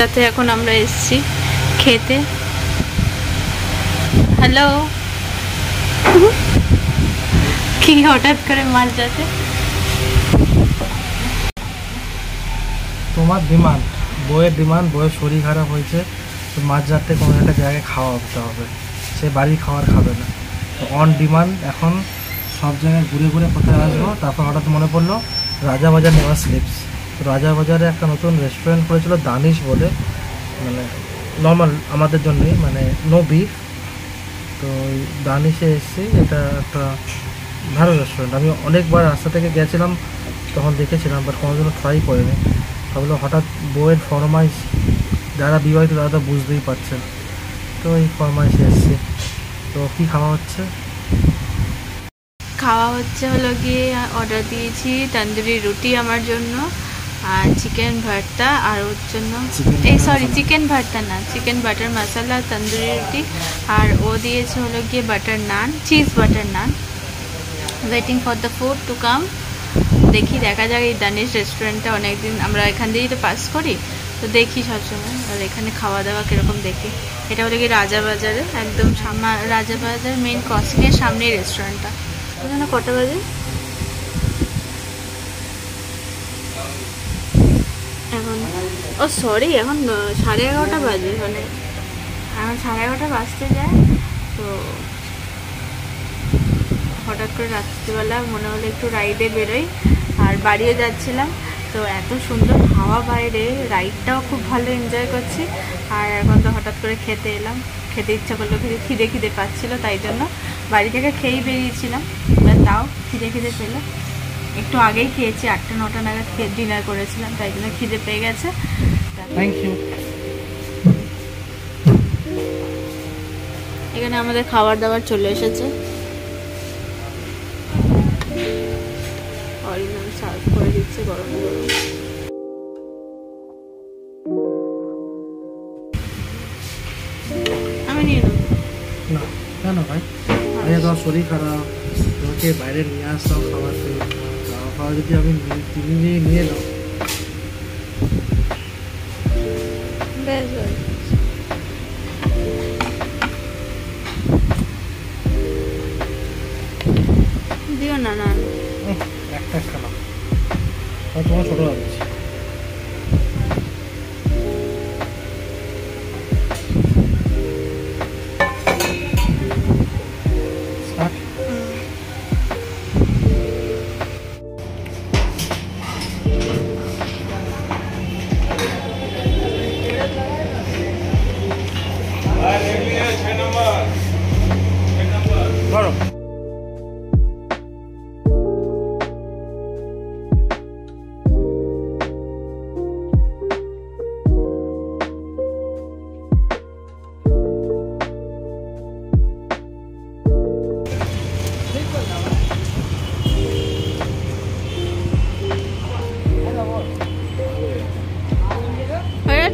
তাতে এখন আমরা এসেছি খেতে। হ্যালো কি হঠাৎ করে মাছ যাতে তোমার ডিমান্ড বইয়ের ডিমান্ড বইয়ের শরীর খারাপ হয়েছে, তো মাছ রাতে কোনো একটা জায়গায় খাওয়া দিতে হবে। সে বাড়ির খাবার খাবে না। তো অন ডিমান্ড এখন সব জায়গায় ঘুরে ঘুরে কোথায় আসব, তারপর হঠাৎ মনে পড়ল রাজাবাজার নেওয়া স্লিপস রাজাবাজারে একটা নতুন রেস্টুরেন্ট করেছিল দানিশ বলে। মানে নর্মাল আমাদের জন্যই মানে নো বিফ তো দানিশে এসেছি এটা একটা ভালো রেস্টুরেন্ট আমি অনেকবার রাস্তা থেকে গেছিলাম, তখন দেখেছিলাম বাট কোনোদিনও ট্রাই করিনি। ভাবলো হঠাৎ বইয়ের ফরমাইশ, যারা বিবাহিত তারা তো বুঝতেই পারছেন। তো এই ফরমাইশে এসেছি। তো কী খাওয়া হচ্ছে? খাওয়া হচ্ছে হলো গিয়ে অর্ডার দিয়েছি তন্দুরি রুটি আমার জন্য। আর চিকেন ভর্তা আর ওর জন্য এই সরি চিকেন ভর্তা না চিকেন বাটার মশলা তন্দুরি রুটি। আর ও দিয়েছে হলো গিয়ে butter naan cheese butter naan. Waiting for the food to come দেখি দেখা যাক এই দানিশ রেস্টুরেন্টটা অনেকদিন আমরা এখান দিয়েই তো পাস করি। তো দেখি সবসময় আর এখানে খাওয়া দাওয়া কীরকম দেখি। এটা হলো কি রাজাবাজারে একদম সামা রাজাবাজার মেন ক্রসিংয়ের সামনেই রেস্টুরেন্টটা কটা বাজে এখন ও সরি এখন সাড়ে এগারোটা বাজে মানে এখন সাড়ে এগারোটা বাজতে যায়, তো হঠাৎ করে রাত্রিবেলা মনে হলো একটু রাইডে বেরোই, আর বাড়িও যাচ্ছিলাম, তো এত সুন্দর হাওয়া বাইরে রাইডটাও খুব ভালো এনজয় করছি, আর এখন তো হঠাৎ করে খেতে এলাম, খেতে ইচ্ছা করল খিদে খিদে পাচ্ছিলো, তাই জন্য বাড়ি থেকে খেয়েই বেরিয়েছিলাম তাও খিদে খিদে পেল। একটু আগেই খেয়েছি আটটা নটা নাগাদ খেয়ে ডিনার করেছিলাম তাই জন্য খিদে পেয়ে গেছে। থ্যাংক ইউ এখানে আমাদের খাবার দাবার চলে এসেছে। অরিজিনাল সার্ভ করে দিচ্ছে গরম গরম। আমি নিয়ে নেব। না কেন ভাই। তোমার শরীর খারাপ তোমাকে বাইরে নিয়ে আসতাম খাবার খেয়ে খাওয়া যদি আমি তুমি নিয়ে নিয়ে নাও বেশ।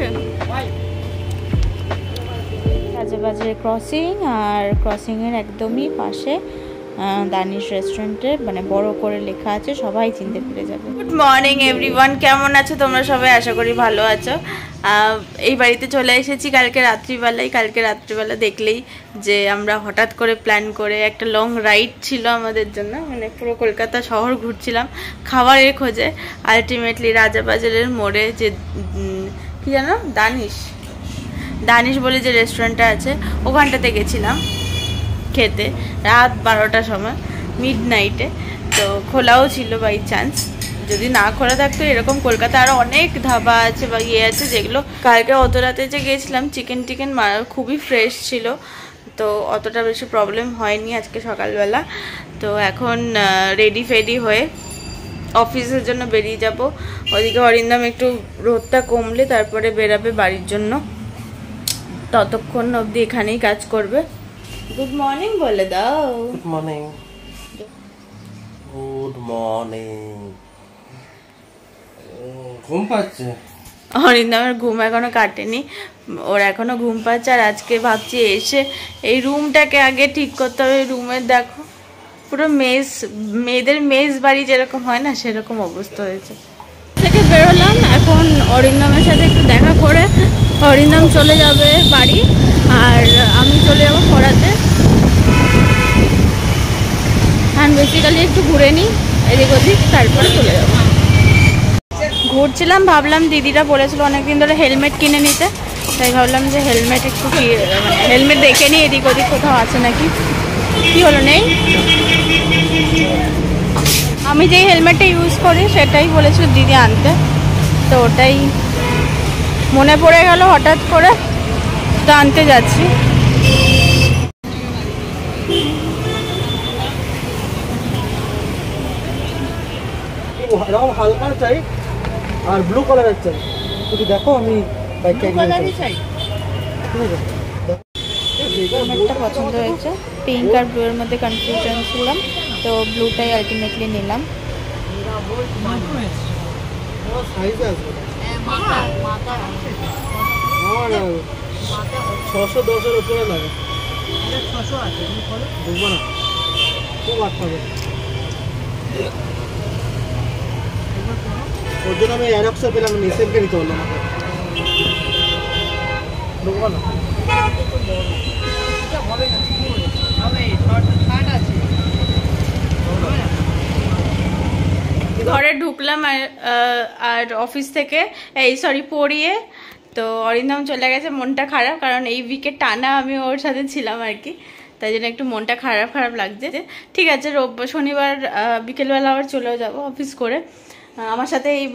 গেছে রাজাবাজারের ক্রসিং আর ক্রসিংয়ের একদমই পাশে দানিশ রেস্টুরেন্টে মানে বড় করে লেখা আছে সবাই চিনতে পেরে যাবে। গুড মর্নিং এভরিওয়ান কেমন আছো তোমরা সবাই? আশা করি ভালো আছো। এই বাড়িতে চলে এসেছি কালকে রাত্রিবেলায়। কালকে রাত্রিবেলা দেখলেই যে আমরা হঠাৎ করে প্ল্যান করে একটা লং রাইড ছিল আমাদের জন্য। মানে পুরো কলকাতা শহর ঘুরছিলাম খাবারের খোঁজে। আলটিমেটলি রাজাবাজারের মোড়ে যে কি জানো? দানিশ। দানিশ বলে যে রেস্টুরেন্টটা আছে, ওখানটাতে গেছিলাম খেতে, রাত বারোটার সময় মিড নাইটে তো খোলাও ছিল বাই চান্স যদি না খোলা থাকতো, এরকম কলকাতা আরও অনেক ধাবা আছে বা ইয়ে আছে যেগুলো কালকে অত রাতে যে গেছিলাম চিকেন টিকেন খুবই ফ্রেশ ছিল। তো অতটা বেশি প্রবলেম হয়নি আজকে সকালবেলা। তো এখন রেডি ফেডি হয়ে অফিসের জন্য বেরিয়ে যাব। ওদিকে অরিন্দম একটু রোদটা কমলে তারপরে বেরাবে বাড়ির জন্য। ততক্ষণ অবধি এখানেই কাজ করবে। গুড মর্নিং বলে দাও। গুড মর্নিং গুড মর্নিং ঘুম পাচ্ছে? অরিন্দমের ঘুম এখনও কাটেনি। ওর এখনও ঘুম পাচ্ছে আর আজকে ভাবছি এসে এই রুমটাকে আগে ঠিক করতে হবে। রুমের দেখো। পুরো মেজ, মেয়েদের মেজ বাড়ি যেরকম হয় না, সেরকম অবস্থা হয়েছে। থেকে বেরোলাম, এখন অরিন্দমের সাথে একটু দেখা করে অরিন্দম চলে যাবে বাড়ি, আর আমি চলে যাব পড়াতে হ্যাঁ বেসিক্যালি একটু ঘুরে নিই, এদিক ওদিক, তারপরে চলে যাব। ঘুরছিলাম, ভাবলাম দিদিরা বলেছিল অনেকদিন ধরে হেলমেট কিনে নিতে, তাই ভাবলাম যে হেলমেট একটু মানে হেলমেট দেখে নিই, এদিক ওদিক কোথাও আছে নাকি। কি হলো, নেই? আমি যেই হেলমেটটা ইউজ করি সেটাই বলেছিল দিদি আনতে। তো ওটাই মনে পড়ে গেল হঠাৎ করে তো আনতে যাচ্ছি। এরকম হালকা চাই আর ব্লু কালারের চাই। যদি দেখো আমি বাইকটা হেলমেটটা পছন্দ হয়েছে। পিঙ্ক আর ব্লু এর মধ্যে কনফিউশন ছিলাম। তো ব্লুটাই আলটিমেটলি নিলাম। ছশো দশের উপরে লাগে বুঝব না খুব ওর জন্য আমি অ্যারক্সা পেলাম নিসেনকে নিতে না ঘরে ঢুকলাম আর আর অফিস থেকে এই সরি পড়িয়ে তো অরিন্দম চলে গেছে মনটা খারাপ কারণ এই উইকে টানা আমি ওর সাথে ছিলাম আর কি। তাই জন্য একটু মনটা খারাপ খারাপ লাগছে ঠিক আছে রোববার শনিবার বিকেলবেলা আবার চলেও যাব অফিস করে। আমার সাথে এই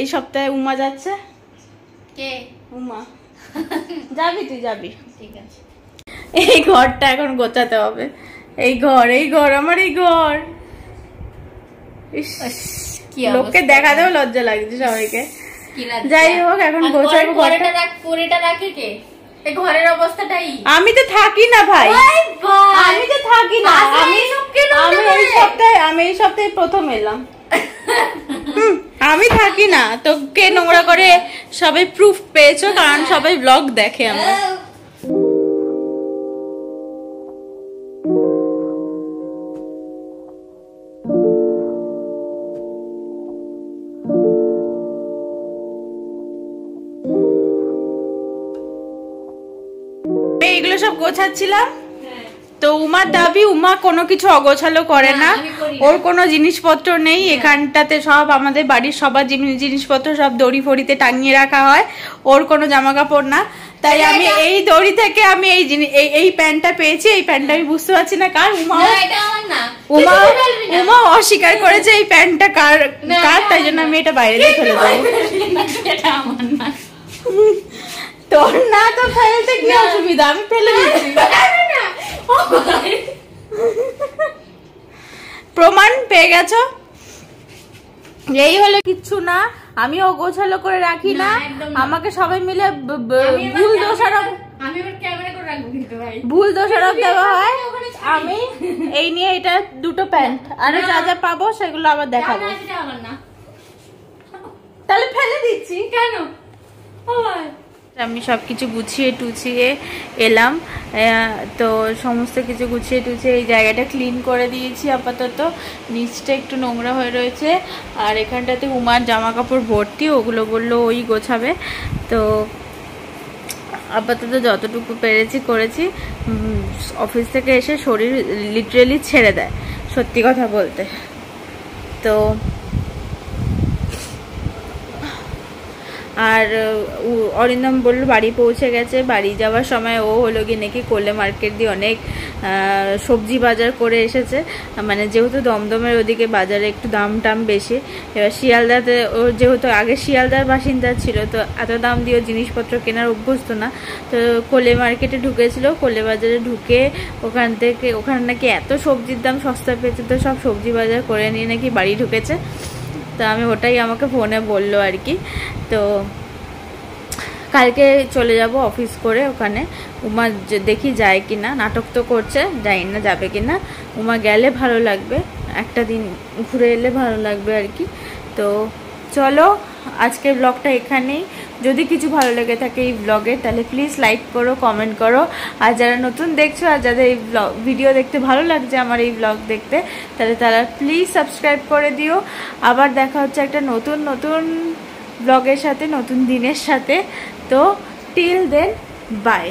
এই সপ্তাহে উমা যাচ্ছে? কে? উমা। যাবি তুই যাবি। ঠিক আছে। এই ঘরটা এখন গোছাতে হবে। এই ঘর এই ঘর আমার এই ঘর। লোককে দেখাতেও লজ্জা লাগছে সবাইকে। যাই হোক এখন গোছাবো পরেটা। রাখ কে? ঘরের অবস্থাটাই। আমি তো থাকি না ভাই। আমি তো থাকি না। আমি এই সপ্তাহে আমি এই সপ্তাহে প্রথম এলাম। হুম, আমি থাকি না। তো কে নোংরা করে সবাই প্রুফ পেয়েছ কারণ সবাই ব্লগ দেখে আমরা। এইগুলো সব গোছাচ্ছিলাম? তো উমার দাবি উমা কোনো কিছু অগোছালো করে না। ওর কোনো জিনিসপত্র নেই। এখানটাতে সব আমাদের বাড়ির সবার জিনি- জিনিসপত্র সব দড়ি ফড়িতে টাঙিয়ে রাখা হয়। ওর কোনো জামা কাপড় না। তাই আমি এই দড়ি থেকে আমি এই জিনিস এই প্যান্টটা পেয়েছি। এই প্যান্টটা আমি বুঝতে পারছি না কার। উমা উমা। উমা অস্বীকার করেছে এই প্যান্টটা কার কার? তাই জন্য আমি এটা বাইরে ফেলে দেবো। তোর না তো ফেলতে কি অসুবিধা? আমি ফেলে দিচ্ছি প্রমাণ পেয়ে গেছো? এই হলো কিচ্ছু না। আমি ও গোছালো করে রাখি না। আমাকে সবাই মিলে ভুল দোষারোপ ভুল দোষারোপ দেওয়া হয়। আমি এই নিয়ে এটা দুটো প্যান্ট। আর যা যা পাবো সেগুলো আবার দেখাবো। তাহলে ফেলে দিচ্ছি। কেন? ও আমি সব কিছু গুছিয়ে টুছিয়ে এলাম। তো সমস্ত কিছু গুছিয়ে টুছিয়ে এই জায়গাটা ক্লিন করে দিয়েছি আপাতত। নিচটা একটু নোংরা হয়ে রয়েছে। আর এখানটাতে উমার জামা কাপড় ভর্তি, ওগুলো বলল ওই গোছাবে। তো আপাতত যতটুকু পেরেছি করেছি। অফিস থেকে এসে শরীর লিটারেলি ছেড়ে দেয়, সত্যি কথা বলতে। তো আর অরিন্দম বলল, বাড়ি পৌঁছে গেছে। বাড়ি যাওয়ার সময় ও হলো গিয়ে নাকি কোলে মার্কেট দিয়ে অনেক সবজি বাজার করে এসেছে। মানে যেহেতু দমদমের ওদিকে বাজারে একটু দাম টাম বেশি, এবার শিয়ালদাতে ও যেহেতু আগে শিয়ালদার বাসিন্দা ছিল, তো এত দাম দিয়ে জিনিসপত্র কেনার অভ্যস্ত না। তো কোলে মার্কেটে ঢুকেছিল। কোলে বাজারে ঢুকে ওখান থেকে, ওখানে নাকি এত সবজির দাম সস্তা পেয়েছে, তো সব সবজি বাজার করে নিয়ে নাকি বাড়ি ঢুকেছে। তো আমি ওটাই আমাকে ফোনে বলল আর কি। তো কালকে চলে যাব অফিস করে ওখানে। উমা দেখি যায় কি না নাটক তো করছে যাই না যাবে কি না উমা গেলে ভালো লাগবে, একটা দিন ঘুরে এলে ভালো লাগবে আর কি। তো চলো আজকের ব্লগটা এখানেই। যদি কিছু ভালো লেগে থাকে এই ব্লগে তাহলে প্লিজ লাইক করো কমেন্ট করো। আর যারা নতুন দেখছ আর যাদের এই ব্লগ ভিডিও দেখতে ভালো লাগছে আমার এই ব্লগ দেখতে, তাহলে তারা প্লিজ সাবস্ক্রাইব করে দিও। আবার দেখা হচ্ছে একটা নতুন নতুন ব্লগের সাথে, নতুন দিনের সাথে। তো টিল দেন বাই